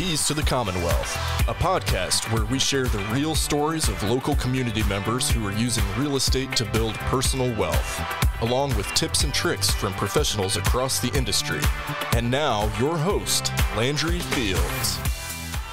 Keys to the Commonwealth, a podcast where we share the real stories of local community members who are using real estate to build personal wealth, along with tips and tricks from professionals across the industry. And now, your host, Landry Fields.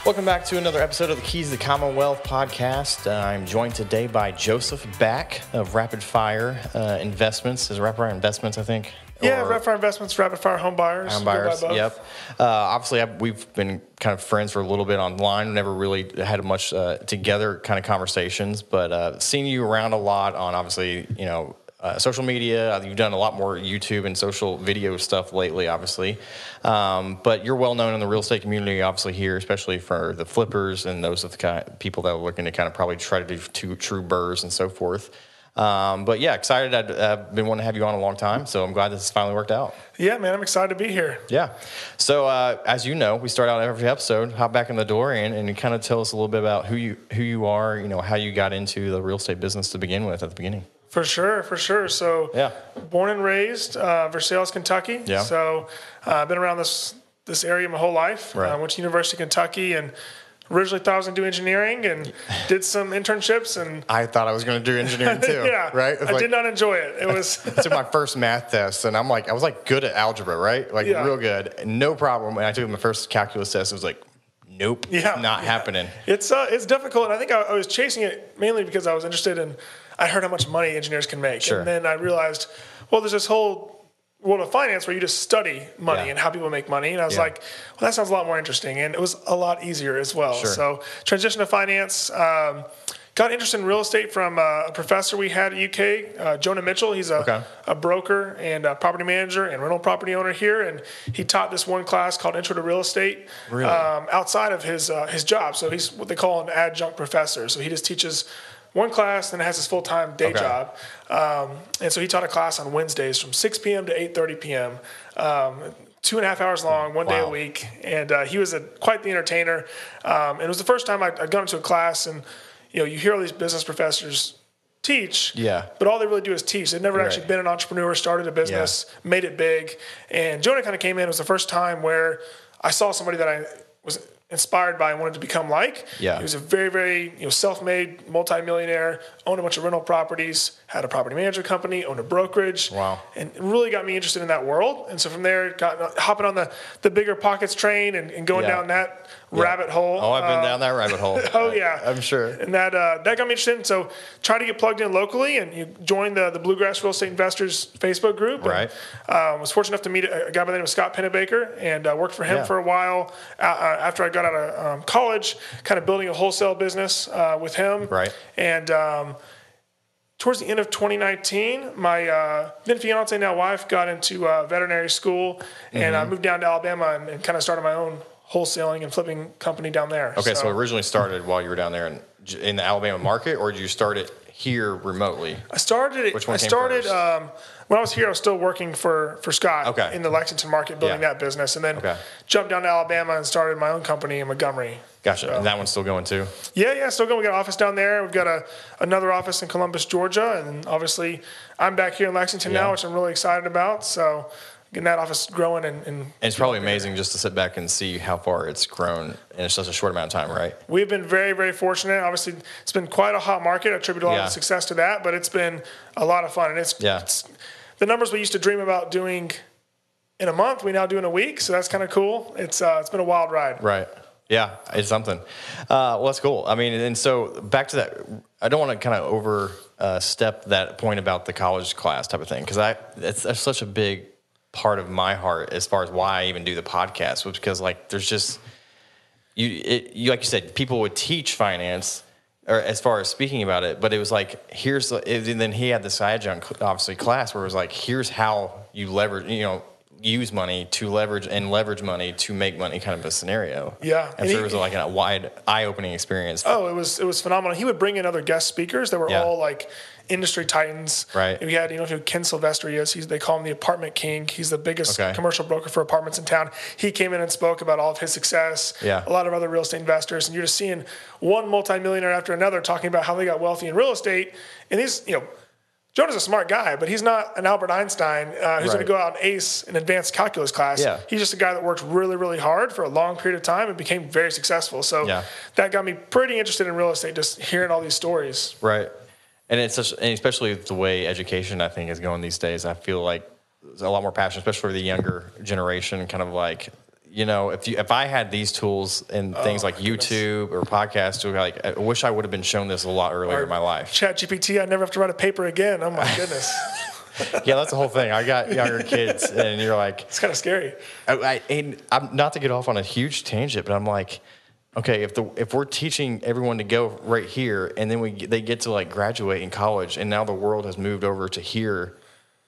Welcome back to another episode of the Keys to the Commonwealth podcast. Uh, I'm joined today by Joseph Back of Rapid Fire uh, Investments. Is Rapid Fire Investments, I think? Yeah, Rapid Fire Investments, Rapid Fire Home Buyers. Home buyers. Yep. Uh, obviously, I, we've been kind of friends for a little bit online. Never really had much uh, together kind of conversations, but uh, seeing you around a lot on obviously, you know. Uh, social media, uh, you've done a lot more YouTube and social video stuff lately, obviously. Um, but you're well known in the real estate community, obviously, here, especially for the flippers and those of the kind of people that are looking to kind of probably try to do two, true burrs and so forth. Um, but yeah, excited. I'd, I've been wanting to have you on a long time, so I'm glad this has finally worked out. Yeah, man, I'm excited to be here. Yeah. So uh, as you know, we start out every episode, hop back in the door and, and you kind of tell us a little bit about who you who you are, you know, how you got into the real estate business to begin with at the beginning. For sure, for sure. So, Yeah. born and raised uh, Versailles, Kentucky. Yeah. So, uh, I've been around this this area my whole life. Right. Uh, went to University of Kentucky and originally thought I was going to do engineering and did some internships and I thought I was going to do engineering too, yeah, right? I did not enjoy it. It was I took my first math test and I'm like, I was like good at algebra, right? Like Yeah. real good, no problem. And I took my first calculus test. It was like, nope, Yeah. not Yeah. happening. it's uh, it's difficult, and I think I, I was chasing it mainly because I was interested in. I heard how much money engineers can make, Sure. and then I realized, well, there's this whole world of finance where you just study money Yeah. and how people make money, and I was Yeah. like, well, that sounds a lot more interesting, and it was a lot easier as well. Sure. So transition to finance. Um, Got interested in real estate from uh, a professor we had at UK, uh, Jonah Mitchell. He's a, Okay. a broker and a property manager and rental property owner here, and he taught this one class called Intro to Real Estate Really? um, outside of his uh, his job. So he's what they call an adjunct professor. So he just teaches one class and has his full time day Okay. job. Um, and so he taught a class on Wednesdays from 6 p.m. to 8:30 p.m. Um, two and a half hours long, one day a week, and uh, he was a, quite the entertainer. Um, and it was the first time I'd, I'd gone into a class, and you know, you hear all these business professors teach, Yeah. but all they really do is teach. They've never Right. actually been an entrepreneur, started a business, made it big. And Jonah kind of came in. It was the first time where I saw somebody that I was inspired by and wanted to become like. Yeah. He was a very, very you know self-made multimillionaire, owned a bunch of rental properties, had a property management company, owned a brokerage. Wow. And it really got me interested in that world. And so from there, got hopping on the the BiggerPockets train and, and going Yeah. down that rabbit hole. Oh, I've been Uh, down that rabbit hole. Oh yeah, I'm sure. And that uh, that got me interested. And so try to get plugged in locally, and you join the the Bluegrass Real Estate Investors Facebook group. And, Right. uh, was fortunate enough to meet a, a guy by the name of Scott Pennebaker, and uh, worked for him Yeah. for a while uh, uh, after I got out of um, college, kind of building a wholesale business uh, with him. Right. And um, towards the end of 2019, my uh, then fiance, now wife, got into uh, veterinary school, and Mm-hmm. I moved down to Alabama and, and kind of started my own wholesaling and flipping company down there. Okay, so, originally started while you were down there in, in the Alabama market, or did you start it here remotely? I started. it- Which one I started um, when I was here. I was still working for for Scott Okay. in the Lexington market, building Yeah. that business, and then Okay. jumped down to Alabama and started my own company in Montgomery. Gotcha. So- And that one's still going too. Yeah, yeah, still going. We got an office down there. We've got a another office in Columbus, Georgia, and obviously I'm back here in Lexington Yeah. now, which I'm really excited about. So getting that office growing and, and And it's probably amazing just to sit back and see how far it's grown in such a short amount of time, right? We've been very, very fortunate. Obviously, it's been quite a hot market. I attribute a lot Yeah. of success to that, but it's been a lot of fun. And it's, Yeah. it's the numbers we used to dream about doing in a month, we now do in a week. So that's kind of cool. It's uh, it's been a wild ride. Right. Yeah, it's something. Uh, well, that's cool. I mean, and so back to that, I don't want to kind of overstep that point about the college class type of thing because I that's, that's such a big part of my heart as far as why I even do the podcast was because like there's just you it, you like you said people would teach finance or as far as speaking about it but it was like here's and then he had this adjunct obviously class where it was like here's how you leverage you know use money to leverage and leverage money to make money kind of a scenario Yeah. i'm And sure he- it was like a wide eye-opening experience Oh, it was it was phenomenal. He would bring in other guest speakers that were Yeah. all like industry titans. Right. We had you know who Ken Sylvester is. He's they call him the apartment king. He's the biggest Okay. commercial broker for apartments in town. He came in and spoke about all of his success. Yeah. A lot of other real estate investors, and you're just seeing one multimillionaire after another talking about how they got wealthy in real estate. And these you know Jonah's a smart guy, but he's not an Albert Einstein uh, who's going to go out and ace an advanced calculus class. Yeah. He's just a guy that worked really, really hard for a long period of time and became very successful. So Yeah. that got me pretty interested in real estate, just hearing all these stories. Right. And it's such, and especially the way education I think is going these days. I feel like there's a lot more passion, especially for the younger generation. Kind of like, you know, if you if I had these tools and oh things like YouTube or podcasts, like, I wish I would have been shown this a lot earlier in my life. Chat GPT, I never have to write a paper again. Oh my goodness. Yeah, that's the whole thing. I got younger kids, and you're like, it's kind of scary. I, I, and I'm not to get off on a huge tangent, but I'm like, okay, if the if we're teaching everyone to go right here, and then we they get to like graduate in college, and now the world has moved over to here.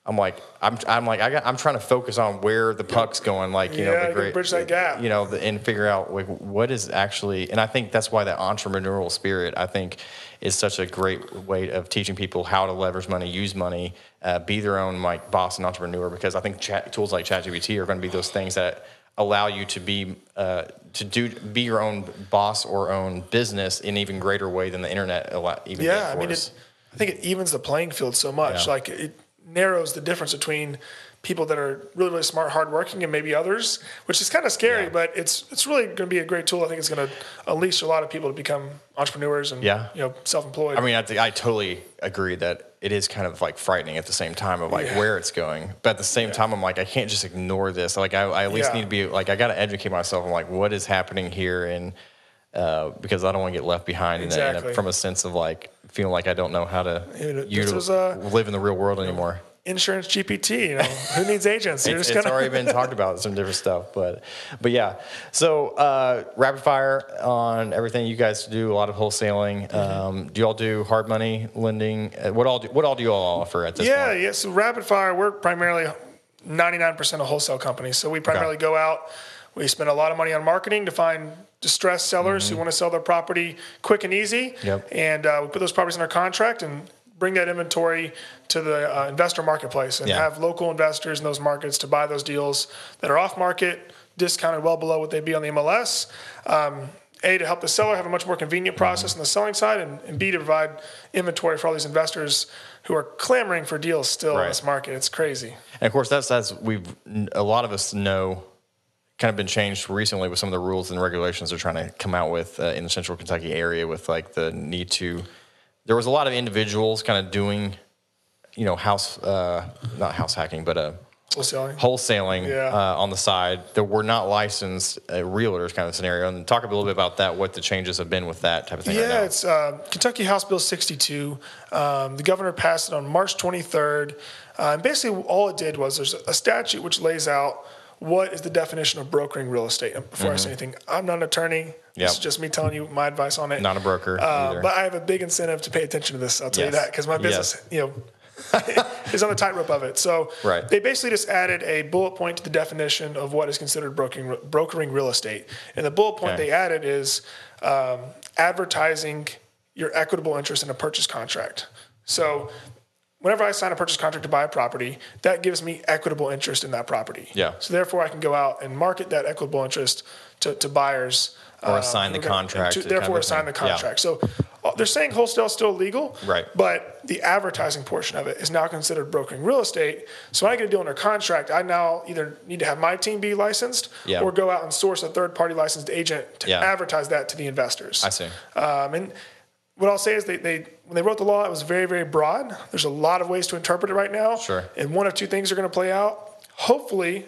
I'm like, I'm, I'm like, I got, I'm trying to focus on where the puck's going, like you Yeah, know, the great, bridge that gap. you know, the, and figure out like what is actually, and I think that's why that entrepreneurial spirit, I think, is such a great way of teaching people how to leverage money, use money, uh, be their own like boss and entrepreneur. Because I think chat, tools like ChatGPT are going to be those things that allow you to be uh, to do be your own boss or own business in even greater way than the internet even Yeah, I mean, it, I think it evens the playing field so much. Yeah. Like it narrows the difference between people that are really, really smart, hardworking, and maybe others, which is kind of scary. Yeah. But it's it's really going to be a great tool. I think it's going to unleash a lot of people to become entrepreneurs and Yeah. you know self-employed. I mean, I, I totally agree that it is kind of like frightening at the same time of like Yeah. where it's going. But at the same time, I'm like, I can't just ignore this. Like, I, I at least Yeah. need to be like, I got to educate myself I'm like what is happening here, and uh, because I don't want to get left behind in a- in a, from a sense of like feeling like I don't know how to this util- was, uh, live in the real world anymore. Insurance GPT, you know, who needs agents? You're It's, just it's gonna already been talked about some different stuff, but but yeah. So uh, rapid fire on everything you guys do a lot of wholesaling. Mm-hmm. Um, do you all do hard money lending? Uh, What all do, what all do you all offer at this yeah, point? yeah. So rapid fire, we're primarily 99% a wholesale company. So we primarily go out, we spend a lot of money on marketing to find distressed sellers who want to sell their property quick and easy. Mm-hmm. Yep. And uh, we put those properties in our contract and bring that inventory to the uh, investor marketplace and Yeah. have local investors in those markets to buy those deals that are off market, discounted well below what they'd be on the MLS. Um, a to help the seller have a much more convenient process on the selling side, and, and B to provide inventory for all these investors who are clamoring for deals still in this market. It's crazy. And of course, that's that's we've a lot of us know kind of been changed recently with some of the rules and regulations they're trying to come out with uh, in the central Kentucky area with like the need to. There was a lot of individuals kind of doing, you know, house uh, not house hacking, but uh, Wholesaling. wholesaling Yeah. uh, on the side that were not licensed uh, realtors kind of scenario. And talk a little bit about that, what the changes have been with that type of thing. right Yeah, now. it's uh, Kentucky House Bill 62. Um, the governor passed it on March 23rd. Uh, and basically, all it did was there's a statute which lays out what is the definition of brokering real estate. And before I say anything, I'm not an attorney. This Mm-hmm. Yep. is just me telling you my advice on it. not a broker Uh, but I have a big incentive to pay attention to this. I'll tell you that because my business, Yes. you know, is on the tightrope of it. So Right. they basically just added a bullet point to the definition of what is considered brokering brokering real estate. And the bullet point Okay. they added is um, advertising your equitable interest in a purchase contract. So whenever I sign a purchase contract to buy a property, that gives me equitable interest in that property. Yeah. So therefore, I can go out and market that equitable interest to, to buyers. Or uh, the who are gonna- contract to- to kind therefore, of assign the thing. Yeah. contract. So uh, they're saying wholesale is still legal, Right. But the advertising portion of it is now considered brokering real estate. So when I get a deal under contract, I now either need to have my team be licensed Yeah. or go out and source a third party licensed agent to Yeah. advertise that to the investors. I see. Um, and what I'll say is they, they when they wrote the law, it was very, very broad. There's a lot of ways to interpret it right now. Sure. And one of two things are going to play out. Hopefully,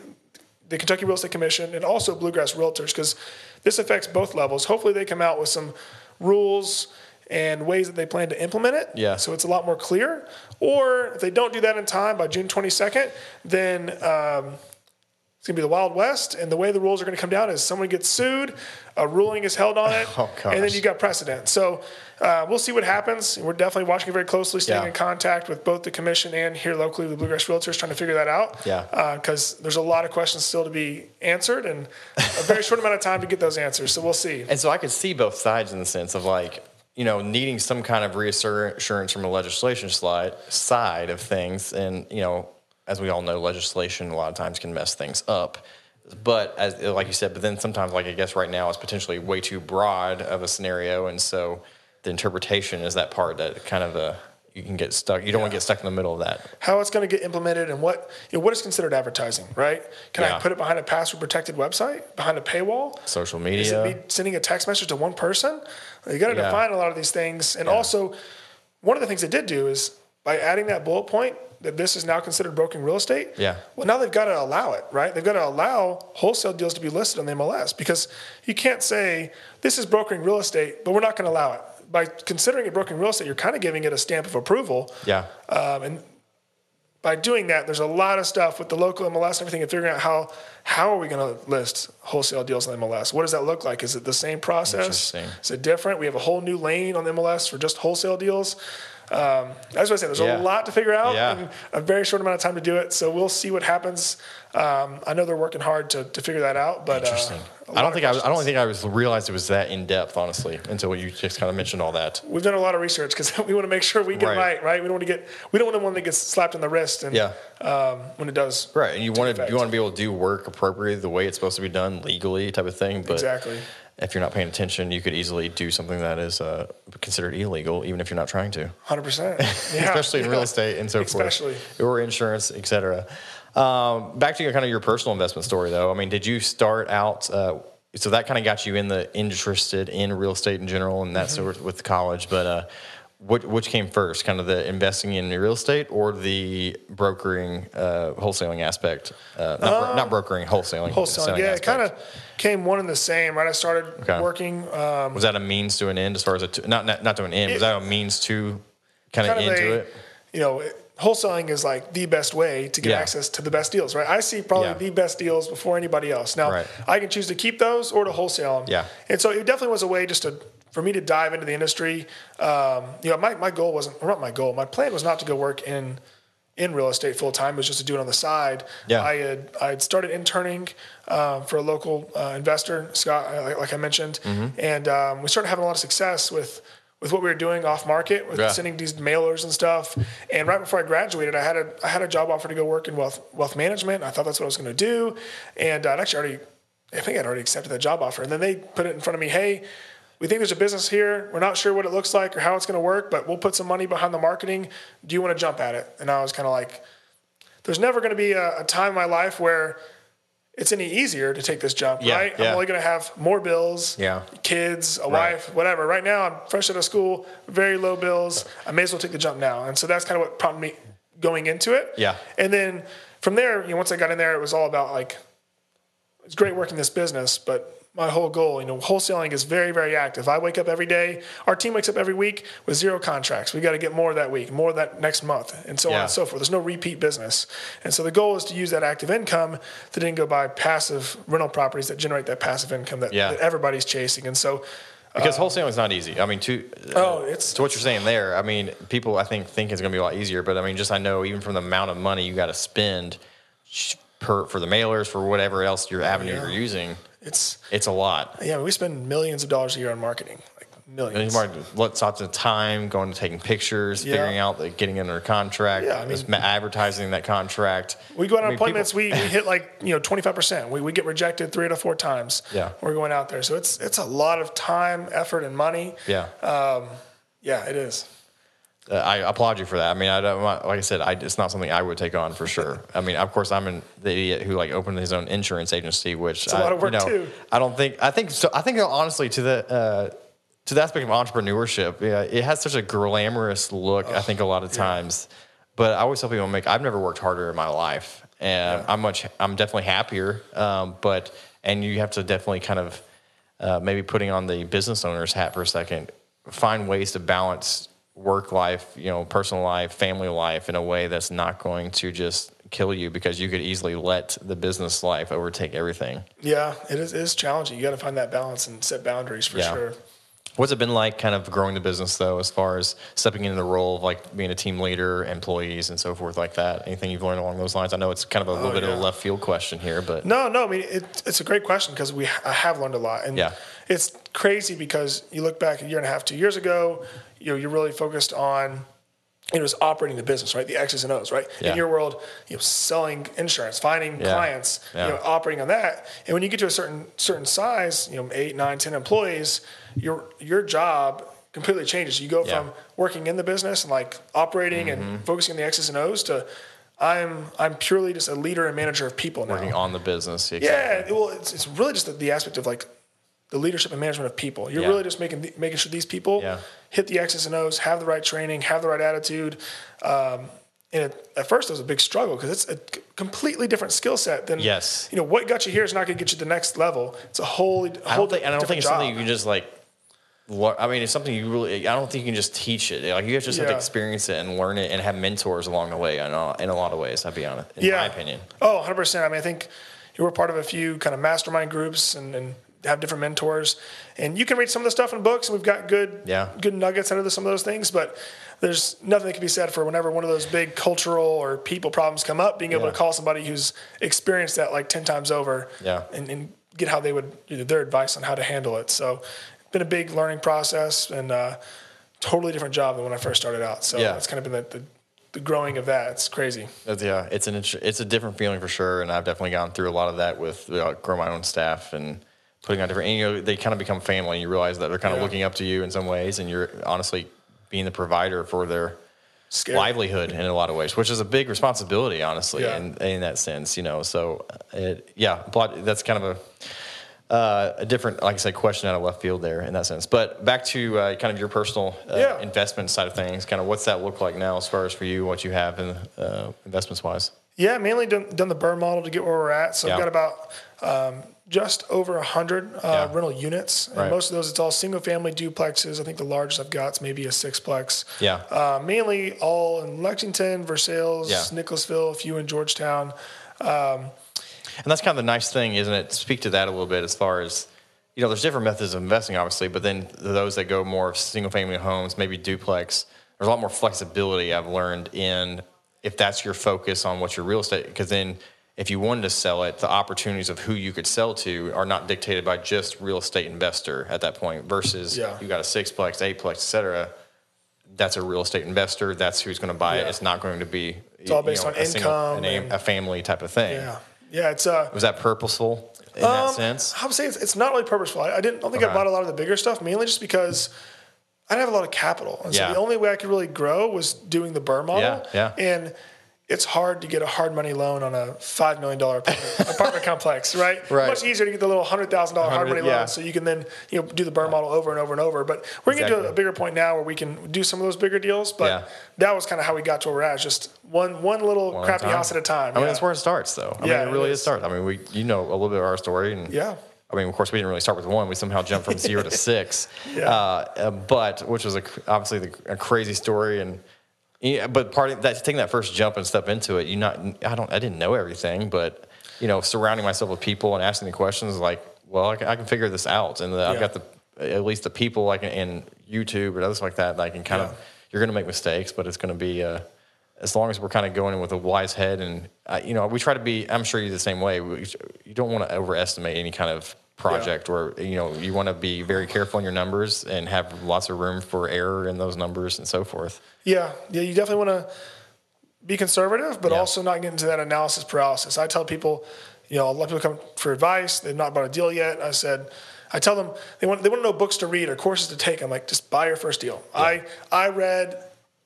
the Kentucky Real Estate Commission and also Bluegrass Realtors, because this affects both levels. Hopefully, they come out with some rules and ways that they plan to implement it. Yeah. So it's a lot more clear. Or if they don't do that in time by June 22nd, then um, it's going to be the Wild West. And the way the rules are going to come down is someone gets sued, a ruling is held on it, Oh, and then you got precedent. So uh, we'll see what happens. We're definitely watching it very closely, staying Yeah. in contact with both the commission and here locally the Bluegrass Realtors, trying to figure that out. Yeah. Because there's a lot of questions still to be answered and a very short amount of time to get those answers. So we'll see. And so I could see both sides in the sense of like, you know, needing some kind of reassurance from a legislation slide, side of things. And, you know, as we all know, legislation a lot of times can mess things up. But as like you said, but then sometimes, like I guess right now, it's potentially way too broad of a scenario, and so the interpretation is that part that kind of uh, you can get stuck. You don't want to get stuck in the middle of that. how it's going to get implemented and what you know, what is considered advertising, right? Can Yeah. I put it behind a password protected website, behind a paywall? Social media. Is it me sending a text message to one person? You got to Yeah. define a lot of these things. And also, one of the things they did do is by adding that bullet point that this is now considered brokering real estate. Yeah. Well, now they've got to allow it, right? They've got to allow wholesale deals to be listed on the MLS because you can't say this is brokering real estate, but we're not going to allow it. By considering it broken real estate, you're kind of giving it a stamp of approval. yeah. Um, and by doing that, there's a lot of stuff with the local MLS and everything, and figuring out how how are we going to list wholesale deals on the MLS? What does that look like? Is it the same process? Is it different? We have a whole new lane on the MLS for just wholesale deals. Um, as I said, there's Yeah. a lot to figure out Yeah. in a very short amount of time to do it. So we'll see what happens. Um, I know they're working hard to, to figure that out, but Interesting. Uh, I don't think I, was, I don't think I was realized it was that in depth, honestly, until you just kind of mentioned all that. We've done a lot of research because we want to make sure we get Right. right. right, We don't want to get we don't want the one that gets slapped in the wrist and Yeah. um, when it does Right, and you want to you want to be able to do work appropriately the way it's supposed to be done legally, type of thing. But Exactly. If you're not paying attention, you could easily do something that is uh, considered illegal, even if you're not trying to. Hundred percent. Yeah. especially in real estate and so Especially. forth, or insurance, et cetera. Um, back to your kind of your personal investment story, though. I mean, did you start out? Uh, so that kind of got you in the interested in real estate in general, and that Mm-hmm. sort of with college. But uh, what which came first, kind of the investing in real estate or the brokering, uh, wholesaling aspect? Uh, not, bro- not brokering, wholesaling. Wholesaling. Yeah, it kind of came one and the same. Right. I started Okay. working. Um, was that a means to an end, as far as a t- not, not not to an end. was that a means to kind of into a, it? you know, wholesaling is like the best way to get Yeah. access to the best deals, right? I see probably Yeah. the best deals before anybody else. Now, Right. I can choose to keep those or to wholesale them. Yeah. And so it definitely was a way just to for me to dive into the industry. Um, you know, my, my goal wasn't or not my goal. My plan was not to go work in in real estate full time. It was just to do it on the side. Yeah. I had I had started interning um, for a local uh, investor, Scott, uh, like, like I mentioned, Mm-hmm. and um, we started having a lot of success with with what we were doing off market, with Yeah. sending these mailers and stuff. And right before I graduated, I had a I had a job offer to go work in wealth wealth management. I thought that's what I was going to do, and I'd actually already I think I'd already accepted that job offer. And then they put it in front of me, hey. We think there's a business here. We're not sure what it looks like or how it's going to work, but we'll put some money behind the marketing. Do you want to jump at it? And I was kind of like, there's never going to be a, a time in my life where it's any easier to take this jump, Yeah, right? yeah. I'm only going to have more bills, Yeah. kids, a Right. wife, whatever. Right now, I'm fresh out of school, very low bills. I may as well take the jump now. And so that's kind of what prompted me going into it. Yeah. And then from there, you know, once I got in there, it was all about like, it's great working this business, but my whole goal, you know, wholesaling is very, very active. I wake up every day. Our team wakes up every week with zero contracts. We got to get more that week, more that next month, and so on and so forth. There's no repeat business. And so the goal is to use that active income to then go buy passive rental properties that generate that passive income that, Yeah. that everybody's chasing. And so, Because uh, wholesaling is not easy. I mean, to uh, Oh, it's- to what you're saying there. I mean, people I think think it's going to be a lot easier, but I mean, just I know even from the amount of money you got to spend per for the mailers for whatever else your avenue you're using, it's, it's a lot. yeah, we spend millions of dollars a year on marketing, like millions. more- Lots of time going to taking pictures, Yeah. figuring out like getting under a contract, Yeah, I mean- advertising that contract. We go out I on mean, appointments. people- we, we hit like you know twenty five percent. We we get rejected three to four times. Yeah. we're going out there, so it's it's a lot of time, effort, and money. yeah. Um, yeah, it is. Uh, I applaud you for that. I mean, I don't, like I said, I, it's not something I would take on for sure. I mean, of course, I'm an, the idiot who like opened his own insurance agency, which it's a I, lot of work, you know, too. I don't think. I think so. I think honestly, to the uh, to the aspect of entrepreneurship, yeah, it has such a glamorous look. I think a lot of times, but I always tell people, make I've never worked harder in my life, and I'm much. I'm definitely happier. Um, but and you have to definitely kind of uh, maybe putting on the business owner's hat for a second, find ways to balance work life, you know, personal life, family life in a way that's not going to just kill you because you could easily let the business life overtake everything. Yeah, it is, it is challenging. You got to find that balance and set boundaries for Yeah. sure. What's it been like kind of growing the business though, as far as stepping into the role of like being a team leader, employees and so forth like that? Anything you've learned along those lines? I know it's kind of a little oh, bit of a left field question here, but No, no. I mean, it, it's a great question because we I have learned a lot, and Yeah. it's crazy because you look back a year and a half, two years ago, you know, you're really focused on. It was operating the business, right? The X's and O's, right? Yeah. In your world, you know, selling insurance, finding Yeah. clients, Yeah. you know, operating on that. And when you get to a certain certain size, you know, eight, nine, ten employees, your your job completely changes. You go from working in the business and like operating Mm-hmm. and focusing on the X's and O's to I'm I'm purely just a leader and manager of people now. Working on the business. Exactly. Yeah, well, it's, it's really just the, the aspect of like the leadership and management of people. You're really just making making sure these people Yeah. Hit the X's and O's, have the right training, have the right attitude. Um, and it, at first, it was a big struggle because it's a c- completely different skill set than Yes. You know what got you here is not going to get you to the next level. It's a whole, a I whole don't think, and I don't think it's different something you can just like. I mean, it's something you really. I don't think you can just teach it. Like you just have to experience it and learn it, and have mentors along the way. In a, in a lot of ways, I'd be honest. In Yeah. my opinion. Oh, 100 percent. I mean, I think you were part of a few kind of mastermind groups and, and have different mentors, and you can read some of the stuff in books. And we've got good, Yeah. good nuggets out of some of those things, but there's nothing that can be said for whenever one of those big cultural or people problems come up, being able Yeah. to call somebody who's experienced that like 10 times over, Yeah. and, and get how they would you know, their advice on how to handle it. So, it's been a big learning process and uh, totally different job than when I first started out. So Yeah. it's kind of been the, the, the growing of that. It's crazy. That's, yeah, it's an it's a different feeling for sure, and I've definitely gone through a lot of that with uh, grow my own staff and putting on different. And, you know, they kind of become family. and You realize that they're kind of Yeah. looking up to you in some ways, and you're honestly being the provider for their Scary. livelihood in a lot of ways, which is a big responsibility, honestly, Yeah. in, in that sense, you know. So, it, yeah, but that's kind of a uh, a different, like I said, question out of left field there in that sense. But back to uh, kind of your personal uh, Yeah. investment side of things, kind of what's that look like now as far as for you, what you have in uh, investments wise? Yeah, mainly done, done the burn model to get where we're at. So Yeah. I've got about um, just over 100 uh, Yeah. rental units. And Right. most of those, it's all single family duplexes. I think the largest I've got is maybe a sixplex. Yeah. Uh, mainly all in Lexington, Versailles, Yeah. Nicholasville, a few in Georgetown. And that's kind of the nice thing, isn't it? Speak to that a little bit as far as, you know, there's different methods of investing, obviously, but then those that go more single family homes, maybe duplex, there's a lot more flexibility I've learned in if that's your focus on what your real estate, because then if you wanted to sell it, the opportunities of who you could sell to are not dictated by just real estate investor at that point versus Yeah. you got a sixplex, eightplex, et cetera. That's a real estate investor. That's who's going to buy it. It's not going to be it's all based on a single- income a, and- a family type of thing. Yeah. Yeah, it's uh, Was that purposeful in that Um, sense? I would say it's, it's not really purposeful. I, I didn't. I don't think I bought a lot of the bigger stuff, mainly just because I didn't have a lot of capital, and so the only way I could really grow was doing the burn model. Yeah, yeah. And it's hard to get a hard money loan on a five million dollar apartment, apartment complex, right? Right. Much easier to get the little hundred thousand dollar hard money yeah. loan, so you can then you know do the burn model over and over and over. But we're get to a bigger point now where we can do some of those bigger deals. But Yeah. that was kind of how we got to where we're at, just one one little One crappy time. house at a time. I mean, yeah. that's where it starts, though. I Yeah, mean, it it really is. is start. I mean, we you know a little bit of our story, and Yeah. I mean, of course, we didn't really start with one. We somehow jumped from zero to six. Yeah. Uh, uh, but which was a, obviously the, a crazy story, and yeah, but part of that taking that first jump and step into it, you not I don't I didn't know everything, but you know, surrounding myself with people and asking the questions like, well, I can, I can figure this out, and I've got the at least the people like in YouTube or others like that that I can kind Yeah. of you're going to make mistakes, but it's going to be. Uh, as long as we're kind of going in with a wise head and uh, you know we try to be i'm sure you're the same way we, you don't want to overestimate any kind of project or you know you want to be very careful in your numbers and have lots of room for error in those numbers and so forth Yeah, yeah, you definitely want to be conservative, but Yeah. also not get into that analysis paralysis. I tell people, you know, a lot of people come for advice. They've not bought a deal yet. I said, I tell them they want they want to know books to read or courses to take. I'm like, just buy your first deal. I I read,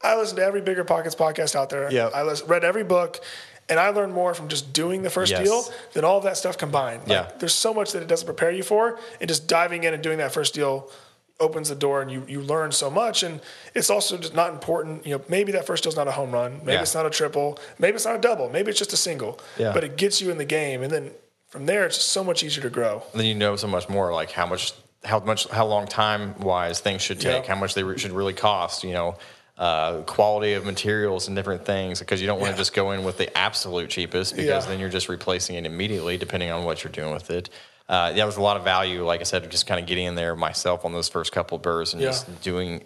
I listened to every BiggerPockets podcast out there. Yeah. I lis- read every book. And I learned more from just doing the first Yes. deal than all of that stuff combined. Like, Yeah. There's so much that it doesn't prepare you for. And just diving in and doing that first deal opens the door and you you learn so much and it's also just not important you know maybe that first deal's not a home run maybe Yeah. it's not a triple maybe it's not a double maybe it's just a single Yeah. but it gets you in the game and then from there it's just so much easier to grow And then you know so much more like how much how much how long time wise things should take Yeah. how much they re- should really cost you know uh, quality of materials and different things because you don't want to Yeah. just go in with the absolute cheapest because Yeah. then you're just replacing it immediately depending on what you're doing with it uh, yeah, there was a lot of value like i said just kind of getting in there myself on those first couple of burrs and Yeah. just doing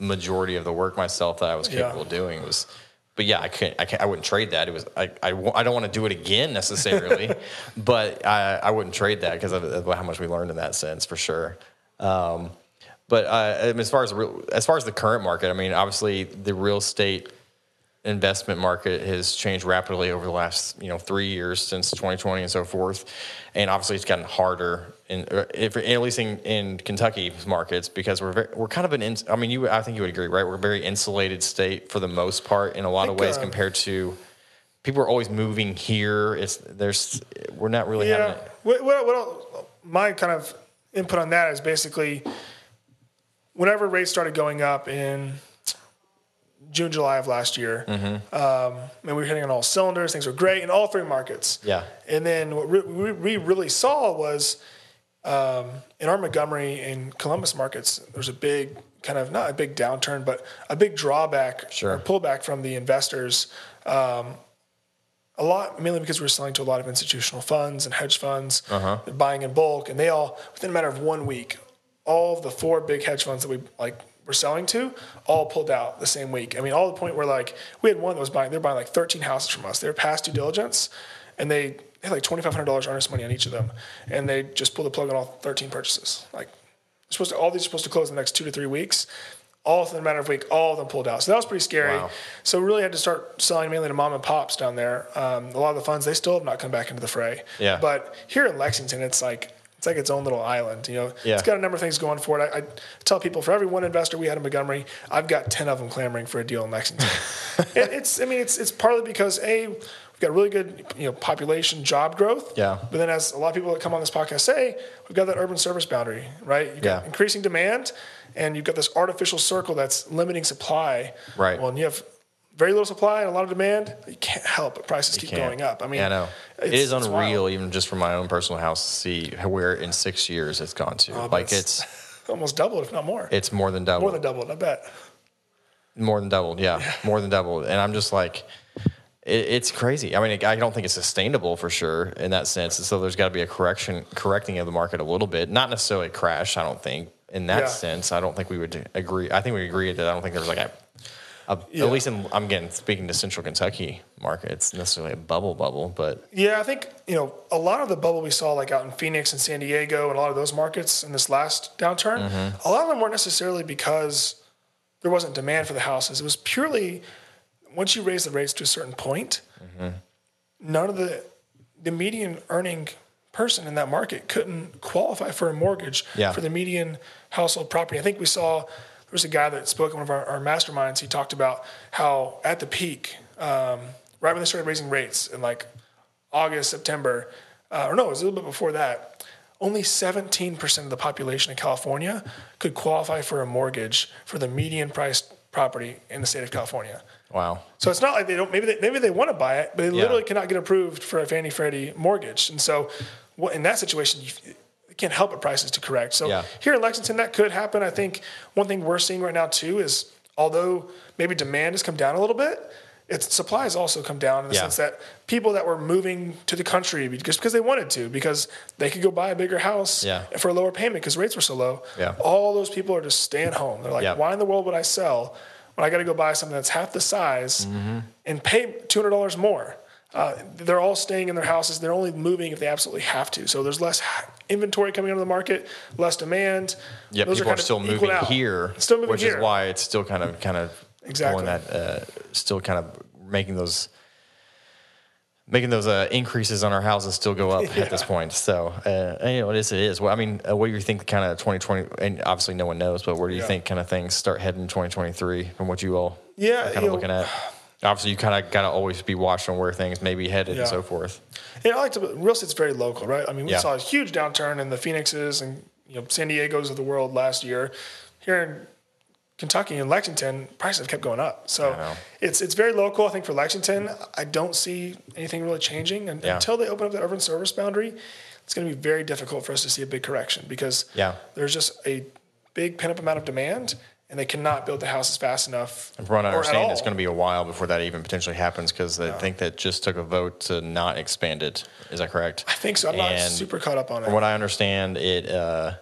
majority of the work myself that i was capable of doing It was but yeah, I couldn't. I, can't, I wouldn't trade that. It was. I. I, I don't want to do it again necessarily, but I. I wouldn't trade that because of, of how much we learned in that sense for sure. Um, but uh, as far as the real, as far as the current market, I mean, obviously the real estate investment market has changed rapidly over the last you know three years since 2020 and so forth, and obviously it's gotten harder in uh, if, at least in, in Kentucky markets because we're very, we're kind of an ins- I mean you I think you would agree right we're a very insulated state for the most part in a lot of ways uh, compared to people are always moving here. It's there's we're not really having Yeah. it. What, what, what my kind of input on that is basically whenever rates started going up in June, July of last year, Mm-hmm. um, and we were hitting on all cylinders. Things were great in all three markets. Yeah. And then what re- we we really saw was um, in our Montgomery and Columbus markets, there's a big kind of not a big downturn, but a big drawback Sure. or pullback from the investors. Um, a lot mainly because we're selling to a lot of institutional funds and hedge funds. Uh-huh. They're buying in bulk, and they all within a matter of one week, all of the four big hedge funds that we like were selling to all pulled out the same week. I mean, all the point where like we had one that was buying, they're buying like 13 houses from us. They were past due diligence, and they had like $2,500 earnest money on each of them, and they just pulled the plug on all 13 purchases. Like, supposed to all these are supposed to close in the next two to three weeks. All within a matter of a week, all of them pulled out. So that was pretty scary. Wow. So we really had to start selling mainly to mom and pops down there. Um, a lot of the funds they still have not come back into the fray. Yeah. But here in Lexington, it's like it's like its own little island. You know, Yeah. it's got a number of things going for it. I, I tell people for every one investor we had in Montgomery, I've got ten of them clamoring for a deal in Lexington. and it's I mean it's it's partly because a we've got a really good you know population job growth. Yeah. But then as a lot of people that come on this podcast say, we've got that urban service boundary, right? You've got Yeah. increasing demand, and you've got this artificial circle that's limiting supply. Right. Well, and you have very little supply and a lot of demand. You can't help but prices keep can't. going up. I mean, Yeah, I know. It's- unreal, even just from my own personal house, to see where in six years it's gone to. Oh, but like it's- it's Almost doubled, if not more. it's more than doubled. more than doubled, I bet. More than doubled, yeah, more than doubled. And I'm just like, it, it's crazy. I mean, I don't think it's sustainable for sure in that sense. And so there's got to be a correction, correcting of the market a little bit. Not necessarily a crash. I don't think in that Yeah. sense. I don't think we would agree. I think we agree that I don't think there's like a, a Yeah. at least in I'm getting speaking to Central Kentucky market. It's necessarily a bubble bubble, but Yeah, I think you know a lot of the bubble we saw like out in Phoenix and San Diego and a lot of those markets in this last downturn. Mm-hmm. A lot of them weren't necessarily because there wasn't demand for the houses. It was purely once you raise the rates to a certain point, Mm-hmm. none of the the median earning person in that market couldn't qualify for a mortgage Yeah. for the median household property. I think we saw there was a guy that spoke in one of our, our masterminds. He talked about how at the peak, um, right when they started raising rates in like August, September, uh, or no, it was a little bit before that. Only 17% of the population in California could qualify for a mortgage for the median priced property in the state of California. wow. So it's not like they don't. Maybe they, maybe they want to buy it, but they Yeah. literally cannot get approved for a Fannie Freddie mortgage. And so, what, in that situation, can't help but prices to correct. So Yeah. here in Lexington, that could happen. I think one thing we're seeing right now too is although maybe demand has come down a little bit, its supply has also come down in the Yeah. sense that people that were moving to the country just because they wanted to, because they could go buy a bigger house Yeah. for a lower payment because rates were so low. Yeah. All those people are just staying home. They're like, why in the world would I sell when I got to go buy something that's half the size Mm-hmm. and pay two hundred dollars more? Uh, they're all staying in their houses. They're only moving if they absolutely have to. So there's less inventory coming onto the market, less demand. Yeah, Those people are, of still moving out. here, Still moving which here. is why it's still kind of kind of Exactly. that, uh, still kind of making those making those uh, increases on our houses still go up at this point. So uh, you know, it is. It is. Well, I mean, uh, what do you think? Kind of 2020, and obviously no one knows, but where do you Yeah. think kind of things start heading 2023 from what you all Yeah, are kind of know- looking at? Obviously, you kind of got to always be watching where things may be headed Yeah. and so forth. And I like to real estate's very local, right? I mean, we Yeah. saw a huge downturn in the Phoenixes and you know San Diego's of the world last year. Here in Kentucky and Lexington, prices have kept going up. So it's it's very local. I think for Lexington, I don't see anything really changing and, Yeah. until they open up the urban service boundary. It's going to be very difficult for us to see a big correction because Yeah. there's just a big pent up amount of demand, and they cannot build the houses fast enough. And from what I understand, it's going to be a while before that even potentially happens because I think that just took a vote to not expand it. Is that correct? I think so. I'm not super caught up on it. From what I understand, it uh,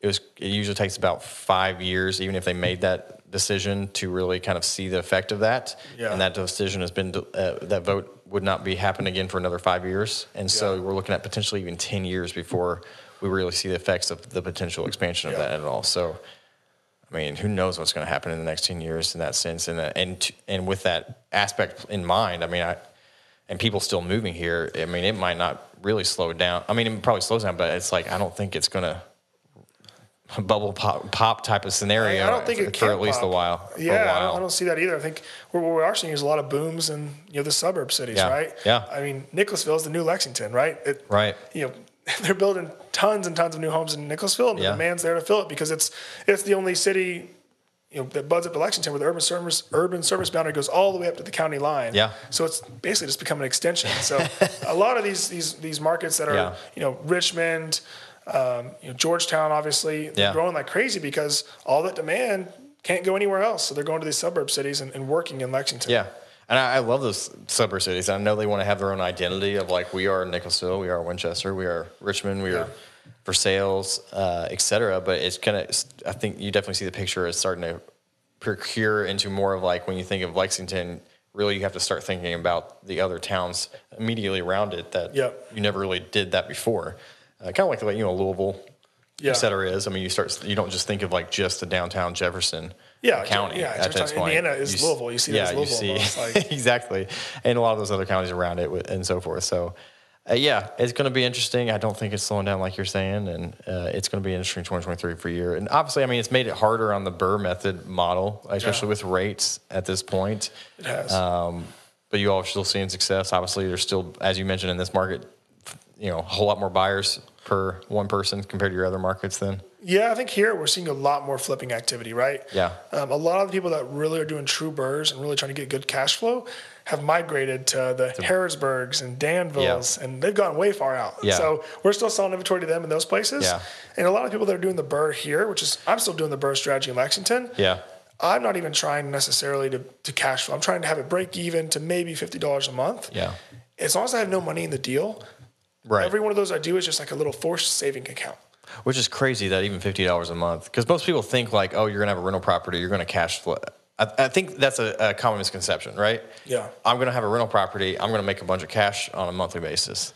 it was it usually takes about five years, even if they made that decision, to really kind of see the effect of that. Yeah. And that decision has been uh, that vote would not be happen again for another five years, and so Yeah. we're looking at potentially even ten years before we really see the effects of the potential expansion of Yeah. that at all. So. I mean, who knows what's going to happen in the next ten years in that sense, and uh, and and with that aspect in mind, I mean, I and people still moving here. I mean, it might not really slow down. I mean, it probably slows down, but it's like I don't think it's going to bubble pop, pop type of scenario. I don't think for, it for at least pop. a while. for a Yeah, I while. don't, I don't see that either. I think what we are seeing is a lot of booms in you know the suburb cities, Yeah, right? yeah. I mean, Nicholasville is the new Lexington, right? It, Right. You know, they're building tons and tons of new homes in Nicholasville, and Yeah. the demand's there to fill it because it's it's the only city. You know, that buds up to Lexington, where the urban service urban service boundary goes all the way up to the county line. Yeah. So it's basically just become an extension. So a lot of these these these markets that are Yeah. you know Richmond, um, you know Georgetown, obviously they're Yeah. growing like crazy because all that demand can't go anywhere else. So they're going to these suburb cities and, and working in Lexington. Yeah. And I, I love those suburb cities. I know they want to have their own identity of like we are Nicholasville, we are Winchester, we are Richmond, we Yeah. are Versailles, uh, et cetera. But it's kind of, I think you definitely see the picture is starting to procure into more of like when you think of Lexington, really you have to start thinking about the other towns immediately around it that Yep. you never really did that before. Uh, kind of like the way, you know, Louisville, Yeah. et cetera is. I mean, you start, you don't just think of like just the downtown Jefferson Yeah, county yeah, at this point. Indiana is s- Louisville. You see that as Louisville you see, like- exactly, and a lot of those other counties around it and so forth. So, uh, yeah, it's going to be interesting. I don't think it's slowing down like you're saying, and uh, it's going to be interesting 2023 for year. And obviously, I mean, it's made it harder on the Burr method model, especially Yeah. with rates at this point. It has. Um, but you all are still seeing success. Obviously, there's still, as you mentioned, in this market, you know, a whole lot more buyers per one person compared to your other markets. Then, Yeah, I think here we're seeing a lot more flipping activity, right? Yeah. Um, a lot of the people that really are doing true burrs and really trying to get good cash flow have migrated to the Harrodsburgs and Danvilles, and they've gone way far out. Yeah. So we're still selling inventory to them in those places. Yeah. And a lot of people that are doing the burr here, which is I'm still doing the burr strategy in Lexington. yeah, I'm not even trying necessarily to, to cash flow. I'm trying to have it break even to maybe fifty dollars a month. yeah, As long as I have no money in the deal, right. every one of those I do is just like a little forced saving account. Which is crazy that even fifty dollars a month, because most people think like, oh, you're gonna have a rental property, you're gonna cash flow. I, I think that's a, a common misconception, right? Yeah. I'm gonna have a rental property, I'm gonna make a bunch of cash on a monthly basis.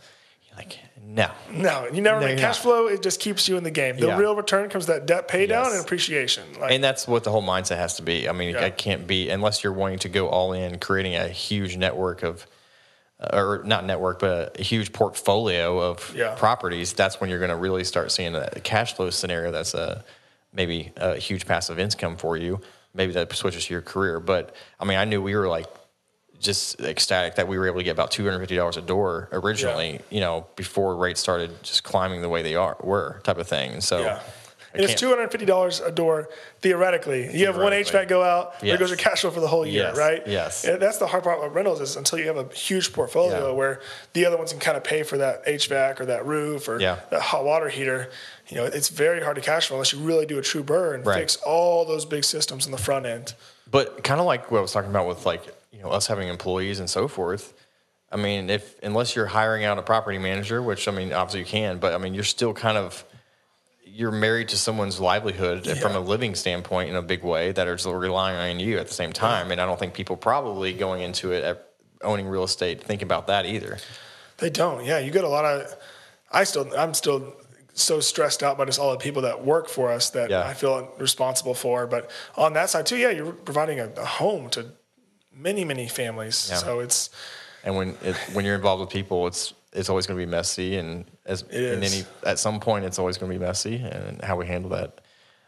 You're like, no, No, you never No, make cash not. flow. It just keeps you in the game. The Yeah. real return comes that debt pay down Yes. and appreciation. Like, and that's what the whole mindset has to be. I mean, Yeah. it can't be unless you're wanting to go all in, creating a huge network of, Uh, or not network, but a huge portfolio of Yeah. properties. That's when you're going to really start seeing a cash flow scenario. That's a maybe a huge passive income for you. Maybe that switches to your career. But I mean, I knew we were like just ecstatic that we were able to get about two hundred fifty dollars a door originally. You know, before rates started just climbing the way they are were type of thing. And so. yeah. I And it's two hundred and fifty dollars a door theoretically. You have one HVAC go out, there Yes. goes your cash flow for the whole year, Yes, right? yes. And that's the hard part with rentals is until you have a huge portfolio Yeah. where the other ones can kind of pay for that HVAC or that roof or Yeah. that hot water heater. You know, it's very hard to cash flow unless you really do a true burn, Right. fix all those big systems in the front end. But kind of like what I was talking about with like you know us having employees and so forth. I mean, if unless you're hiring out a property manager, which I mean, obviously you can, but I mean, you're still kind of you're married to someone's livelihood from a living standpoint in a big way that are relying on you at the same time. And I don't think people probably going into it at owning real estate think about that either. They don't. Yeah, you get a lot of. I still, I'm still so stressed out by just all the people that work for us that Yeah. I feel responsible for. But on that side too, yeah, you're providing a, a home to many, many families. Yeah. So it's And when it, when you're involved with people, it's it's always going to be messy, and as in any at some point, it's always going to be messy, and how we handle that.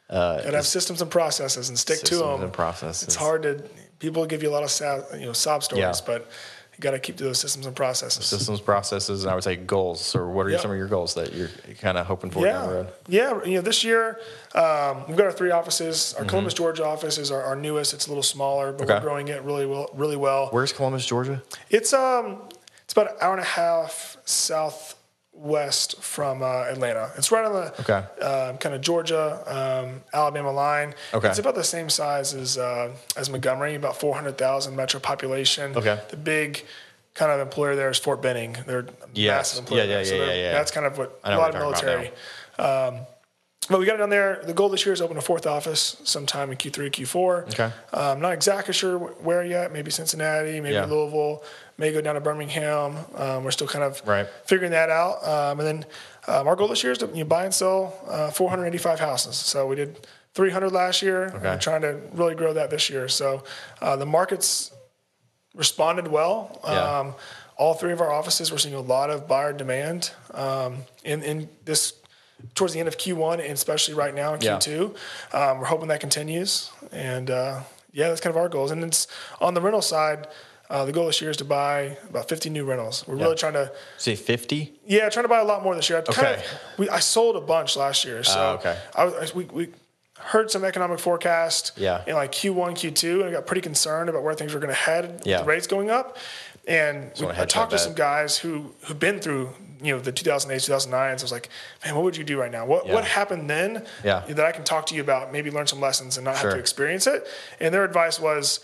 gotta have systems and processes and stick to them. and processes. It's hard to. People give you a lot of you know, sob stories, Yeah. but you got to keep to those systems and processes. systems, processes, and I would say goals. Or what are Yeah. some of your goals that you're kind of hoping for down the Yeah, road? yeah. You know, this year um, we've got our three offices. Mm-hmm. Our Columbus, Georgia office is our, our newest. It's a little smaller, but Okay. we're growing it really well. Really well. Where's Columbus, Georgia? It's um, it's about an hour and a half southwest from uh, Atlanta. It's right on the Okay. um, kind of Georgia, um, Alabama line. Okay. It's about the same size as uh, as Montgomery, about four hundred thousand metro population. Okay. The big kind of employer there is Fort Benning. They're Yes. massive employer. Yeah, yeah, there. So yeah, yeah, yeah. That's kind of what a lot of military. Um, but we got it down there. The goal this year is open a fourth office sometime in Q3, Q4. Okay. Um, not exactly sure where yet. Maybe Cincinnati, maybe Yeah. Louisville, may go down to Birmingham. Um, we're still kind of Right. figuring that out. Um, and then um, our goal this year is to you know, buy and sell uh, 485 houses. So we did 300 last year. Okay. We're trying to really grow that this year. So uh, the market's responded well. Yeah. Um, all three of our offices, we're seeing a lot of buyer demand um, in, in this towards the end of Q1 and especially right now in Q2. Um, we're hoping that continues. And uh, yeah, that's kind of our goals. And it's on the rental side. Uh, the goal this year is to buy about 50 new rentals. We're really trying to, Say 50? yeah, trying to buy a lot more this year. I kind Okay. of, we, I sold a bunch last year, so Oh, okay. I, I- we, we heard some economic forecast Yeah. in like Q1, Q2, and I got pretty concerned about where things were going to head Yeah. with the rates going up. And we, I talked to some guys who who've been through you know the 2008, 2009. So I was like, man, what would you do right now? What Yeah. what happened then Yeah. that I can talk to you about? Maybe learn some lessons and not have to experience it. And their advice was,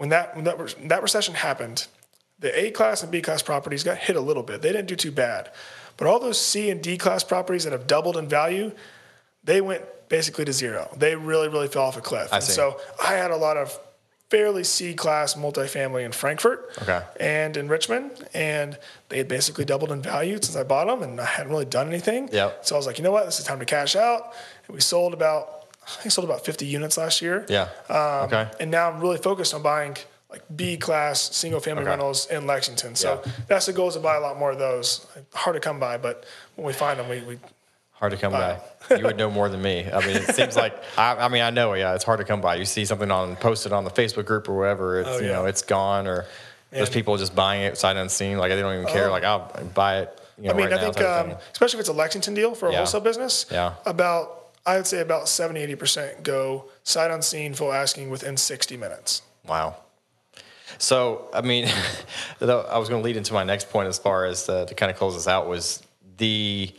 when that when that, that recession happened, the A class and B class properties got hit a little bit. They didn't do too bad, but all those C and D class properties that have doubled in value, they went basically to zero. They really, really fell off a cliff. and see. so I had a lot of fairly C class multifamily in Frankfort Okay. and in Richmond, and they had basically doubled in value since I bought them, and I hadn't really done anything. Yep. So I was like, you know what, this is time to cash out. And we sold about, I think sold about 50 units last year. Yeah. Um, okay. And now I'm really focused on buying like B class single family Okay. rentals in Lexington. So Yeah. that's the goal is to buy a lot more of those. Hard to come by, but when we find them, we, we Hard to come by. You would know more than me. I mean, it seems like I, I mean I know. Yeah, it's hard to come by. You see something on posted on the Facebook group or wherever. It's Oh, you know it's gone or there's And- people just buying it sight unseen. Like they don't even care. Oh. Like I'll buy it. You know, I mean, right I think, um, especially if it's a Lexington deal for a Yeah. wholesale business, Yeah. about, I would say about 70, 80% go sight unseen, full asking within 60 minutes. Wow. So, I mean, I was going to lead into my next point as far as uh, to kind of close this out was the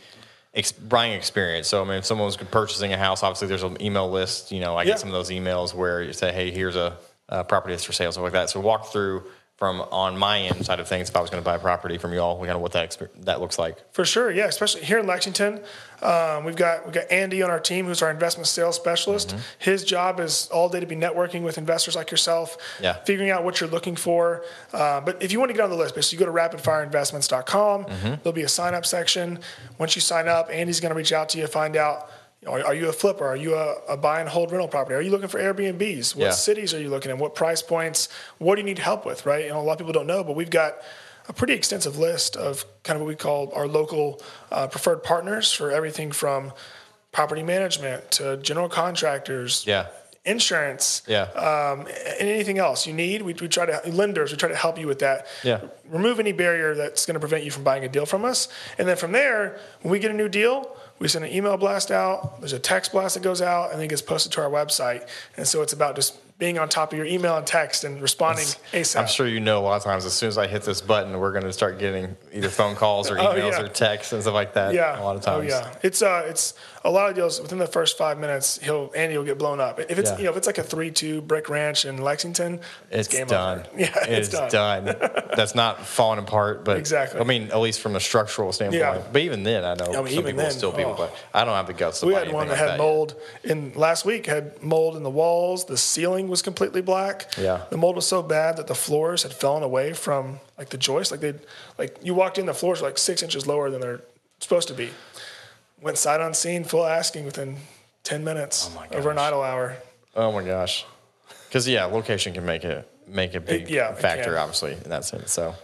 ex- buying experience. So, I mean, if someone was purchasing a house, obviously there's an email list. You know, I Yeah. get some of those emails where you say, hey, here's a, a property that's for sale, stuff like that. So, walk through from on my end side of things if I was going to buy a property from you all, we kind of what that that looks like. For sure, yeah. Especially here in Lexington, um, we've got we've got Andy on our team, who's our investment sales specialist. Mm-hmm. His job is all day to be networking with investors like yourself, Yeah. figuring out what you're looking for. Uh, but if you want to get on the list, basically, you go to rapidfireinvestments.com. Mm-hmm. There'll be a sign up section. Once you sign up, Andy's going to reach out to you, find out. Are, are you a flipper? Are you a, a buy and hold rental property? Are you looking for Airbnbs? What Yeah. cities are you looking in? What price points? What do you need help with? Right? You know, a lot of people don't know, but we've got a pretty extensive list of kind of what we call our local uh, preferred partners for everything from property management to general contractors, Yeah. insurance, Yeah. um, and anything else you need. We, we try to lenders. We try to help you with that. Yeah. Remove any barrier that's going to prevent you from buying a deal from us, and then from there, when we get a new deal, we send an email blast out. There's a text blast that goes out, and then it gets posted to our website. And so it's about just being on top of your email and text and responding ASAP. I'm sure you know a lot of times as soon as I hit this button, we're going to start getting either phone calls or Oh, emails yeah. or texts and stuff like that. Yeah. A lot of times. Oh yeah. It's uh it's a lot of deals within the first five minutes he'll Andy will get blown up. If it's Yeah. you know if it's like a three two brick ranch in Lexington, It's game done. over. Yeah, it's, it's done. That's not falling apart, but Exactly. I mean, at least from a structural standpoint. Yeah. But even then, I know I mean, some even people then, still people, oh. but I don't have the guts to we had one that like had that yet. mold in last week had mold in the walls. The ceiling was completely black. Yeah. The mold was so bad that the floors had fallen away from like the joist. Like they like you walked in, the floors were like six inches lower than they're supposed to be. Went sight unseen, full asking within ten minutes Oh over an Idle Hour. Oh my gosh. Because yeah, location can make it make a big yeah, factor, obviously, in that sense. So,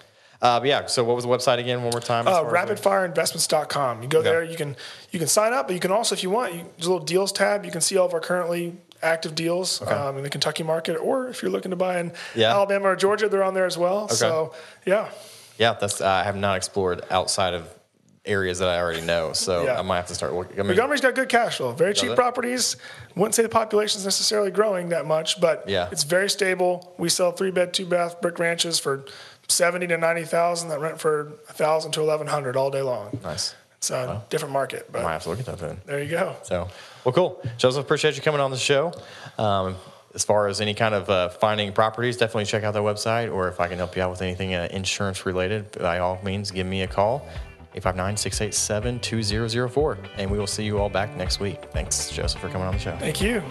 uh, but yeah. So, what was the website again? One more time. Uh, rapidfireinvestments.com. You go there, you can you can sign up, but you can also, if you want, you, there's a little deals tab. You can see all of our currently active deals um, in the Kentucky market, or if you're looking to buy in Yeah. Alabama or Georgia, they're on there as well. So yeah, Yeah, that's I have not explored outside of areas that I already know, so Yeah. I might have to start looking. I mean, Montgomery's got good cash flow, very cheap it? properties. Wouldn't say the population's necessarily growing that much, but Yeah. it's very stable. We sell three bed, two bath brick ranches for seventy to ninety thousand that rent for a thousand to eleven hundred all day long. nice. It's a different market, but I might have to look at that then. there you go. So, well, cool. Joseph, appreciate you coming on the show. Um, as far as any kind of uh, finding properties, definitely check out their website, or if I can help you out with anything uh, insurance related, by all means, give me a call. 859 687 2004. And we will see you all back next week. Thanks, Joseph, for coming on the show. Thank you.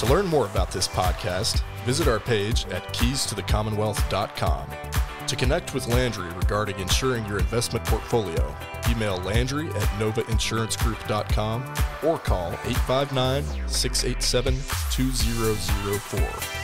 To learn more about this podcast, visit our page at keystothecommonwealth.com. To thecommonwealth.com. To connect with Landry regarding insuring your investment portfolio, email landry at novainsurancegroup.com or call 859 687 2004.